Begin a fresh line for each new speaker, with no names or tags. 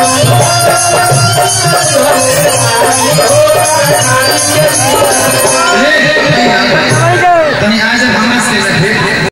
Música